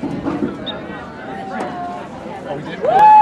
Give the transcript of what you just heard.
Oh, we did.